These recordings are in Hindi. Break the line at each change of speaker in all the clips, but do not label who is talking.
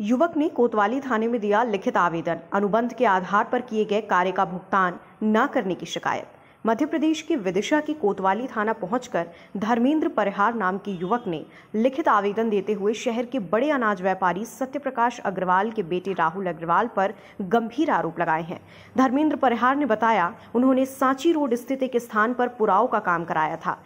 युवक ने कोतवाली थाने में दिया लिखित आवेदन। अनुबंध के आधार पर किए गए कार्य का भुगतान न करने की शिकायत। मध्य प्रदेश के विदिशा के कोतवाली थाना पहुंचकर धर्मेंद्र परिहार नाम के युवक ने लिखित आवेदन देते हुए शहर के बड़े अनाज व्यापारी सत्यप्रकाश अग्रवाल के बेटे राहुल अग्रवाल पर गंभीर आरोप लगाए हैं। धर्मेंद्र परिहार ने बताया, उन्होंने सांची रोड स्थित एक स्थान पर पुराव का काम कराया था।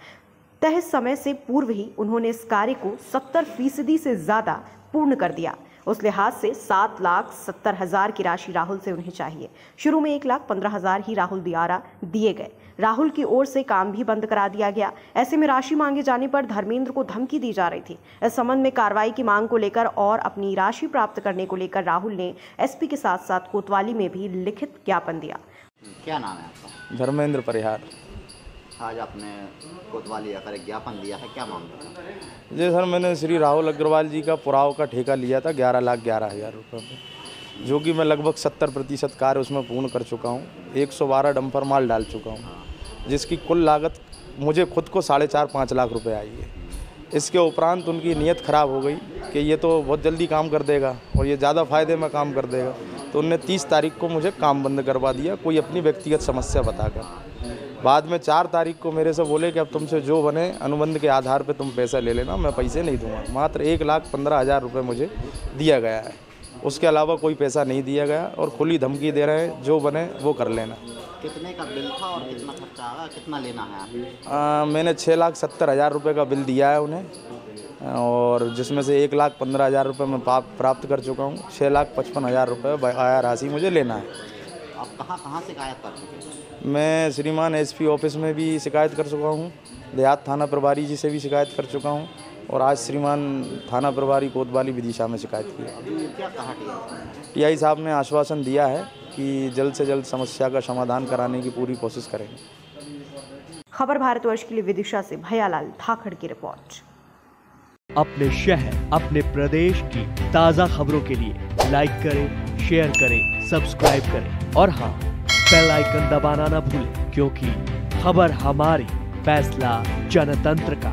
तय समय से पूर्व ही उन्होंने इस कार्य को 70 फ़ीसदी से ज़्यादा पूर्ण कर दिया। उस लिहाज से सात लाख सत्तर हज़ार की राशि राहुल से उन्हें चाहिए। शुरू में एक लाख पंद्रह हज़ार ही राहुल दियारा दिए गए। राहुल की ओर से काम भी बंद करा दिया गया। ऐसे में राशि मांगे जाने पर धर्मेंद्र को धमकी दी जा रही थी। इस संबंध में कार्रवाई की मांग को लेकर और अपनी राशि प्राप्त करने को लेकर राहुल ने एसपी के साथ साथ कोतवाली में भी लिखित ज्ञापन दिया।
क्या नाम है आपका?
धर्मेंद्र परिहार।
आज आपने कोतवाली आकर ज्ञापन दिया है, क्या मामला
जी सर, मैंने श्री राहुल अग्रवाल जी का पुराव का ठेका लिया था, ग्यारह लाख ग्यारह हज़ार रुपये में, जो कि मैं लगभग सत्तर प्रतिशत कार्य उसमें पूर्ण कर चुका हूँ, एक सौ बारह डंपर माल डाल चुका हूँ, जिसकी कुल लागत मुझे खुद को साढ़े चार पाँच लाख रुपए आई है। इसके उपरांत उनकी नीयत ख़राब हो गई कि ये तो बहुत जल्दी काम कर देगा और ये ज़्यादा फ़ायदे में काम कर देगा। तो उनने तीस तारीख को मुझे काम बंद करवा दिया कोई अपनी व्यक्तिगत समस्या बताकर। बाद में चार तारीख को मेरे से बोले कि अब तुमसे जो बने अनुबंध के आधार पर तुम पैसा ले लेना मैं पैसे नहीं दूँगा। मात्र एक लाख पंद्रह हज़ार रुपये मुझे दिया गया है। उसके अलावा कोई पैसा नहीं दिया गया और खुली धमकी दे रहे हैं जो बने वो कर लेना।
कितने का बिल था और कितना खर्चा कितना लेना है
आ, मैंने छः लाख सत्तर हज़ार रुपये का बिल दिया है उन्हें। और जिसमें से एक लाख पंद्रह हज़ार रुपये मैं प्राप्त कर चुका हूँ छः लाख पचपन हज़ार रुपये बकाया राशि मुझे लेना है।
आप कहाँ कहाँ शिकायत कर चुके
मैं श्रीमान एसपी ऑफ़िस में भी शिकायत कर चुका हूँ देहात थाना प्रभारी जी से भी शिकायत कर चुका हूँ और आज श्रीमान थाना प्रभारी कोतवाली विदिशा में शिकायत की है।
अभी टी
टीआई साहब ने? आश्वासन दिया है कि जल्द से जल्द समस्या का समाधान कराने की पूरी कोशिश करेंगे।
खबर भारतवर्ष के लिए विदिशा से भयालाल धाखड़ की रिपोर्ट।
अपने शहर, अपने प्रदेश की ताज़ा खबरों के लिए लाइक करें शेयर करें सब्सक्राइब करें। और हाँ बेल आइकन दबाना ना भूलें, क्योंकि खबर हमारी फैसला जनतंत्र का।